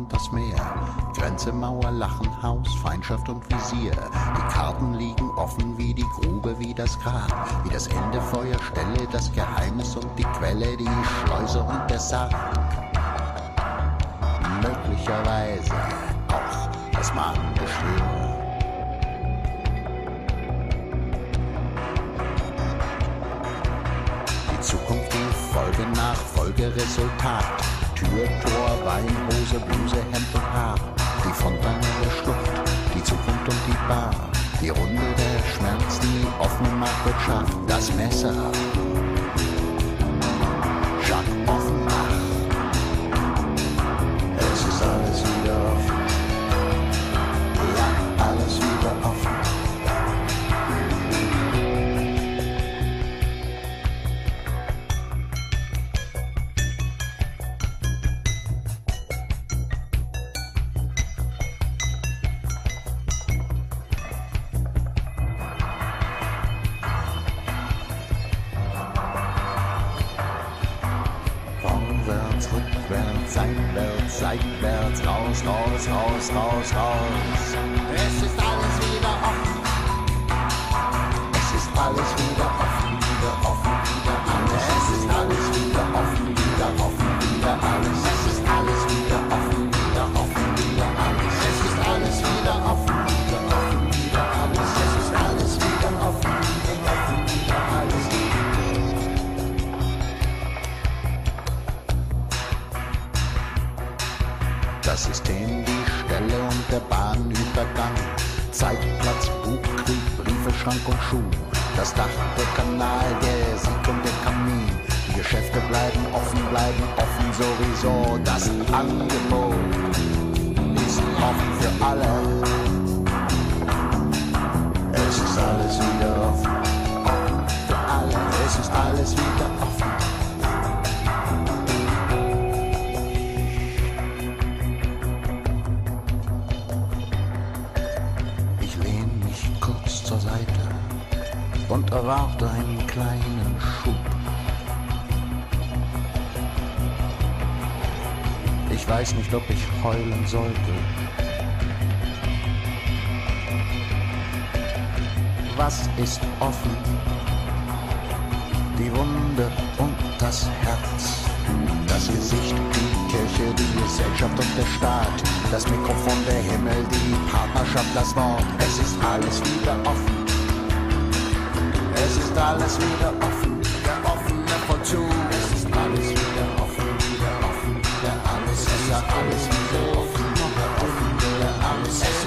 und das Meer. Grenze, Mauer, Lachen, Haus, Feindschaft und Visier. Die Karten liegen offen wie die Grube, wie das Grab. Wie das Ende, Feuerstelle, das Geheimnis und die Quelle, die Schleuse und der Sarg. Möglicherweise auch das Mahngeschwür. Die Zukunft, die Folge nach Folge, Resultat. Tür, Tor, Weinhose, Bluse, Hemd und Haar. Die Fontane der Schlucht, die Zukunft und die Bar. Die Runde der Schmerz, die offene Marktwirtschaft. Das Messer. Seitwärts, seitwärts, raus, raus, raus, raus, raus. Es ist Das System, die Stelle und der Bahnübergang. Zeitplatz, Buchkrieg, Briefe, Schrank und Schuh. Das Dach, der Kanal, der Sieg und der Kamin. Die Geschäfte bleiben offen, bleiben offen sowieso. Das Angebot ist offen für alle. Und erwarte einen kleinen Schub. Ich weiß nicht, ob ich heulen sollte. Was ist offen? Die Wunde und das Herz. Das Gesicht, die Kirche, die Gesellschaft und der Staat. Das Mikrofon, der Himmel, die Partnerschaft, das Wort. Es ist alles wieder offen. Ist alles wieder offen. Der offene Vollzug. Es ist alles wieder offen, wieder offen, wieder alles. Es ist alles wieder offen, wieder offen, wieder alles